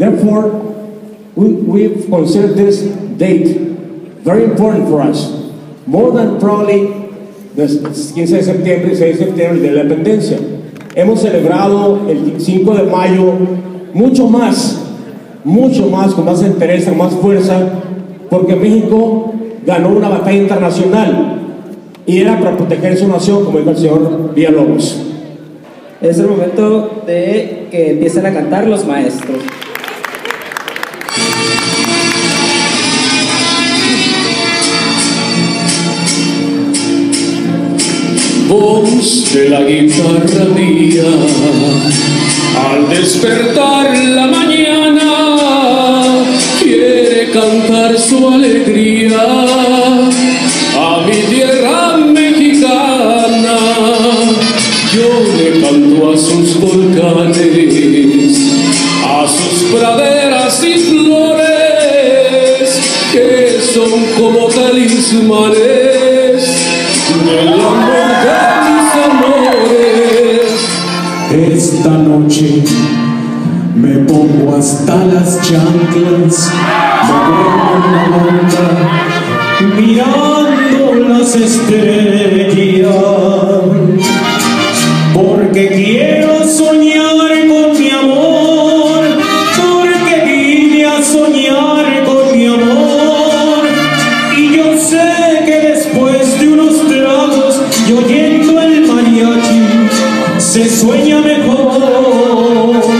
Therefore, we, we've considered this date very important for us, more than probably the 15 de septiembre y 6 de septiembre de la independencia. Hemos celebrado el 5 de mayo mucho más, mucho más, con más interés, con más fuerza, porque México ganó una batalla internacional y era para proteger su nación, como dijo el señor Villalobos. Es el momento de que empiecen a cantar los maestros. Voz de la guitarra mía, al despertar la mañana, quiere cantar su alegría a mi tierra mexicana. Yo le canto a sus volcanes, a sus praderas y flores, que son como talismanes Esta noche me pongo hasta las chanclas, me la banda, mirando las estrellas, porque quiero 南无阿弥陀。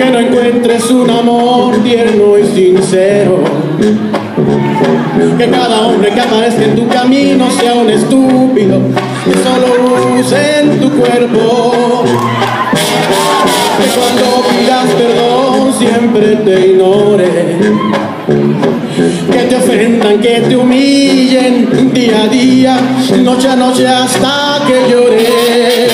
Que no encuentres un amor tierno y sincero. Que cada hombre que aparezca en tu camino sea un estúpido que solo use en tu cuerpo. Que cuando pidas perdón siempre te ignore. Que te ofendan, que te humillen día a día, noche a noche hasta que llores.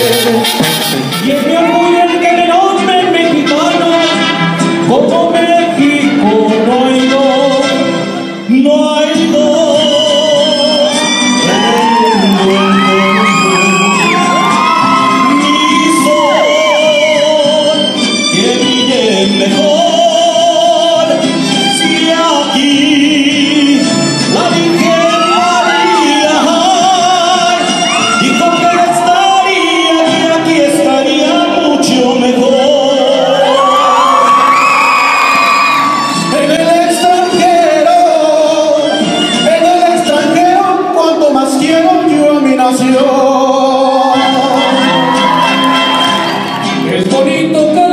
Es bonito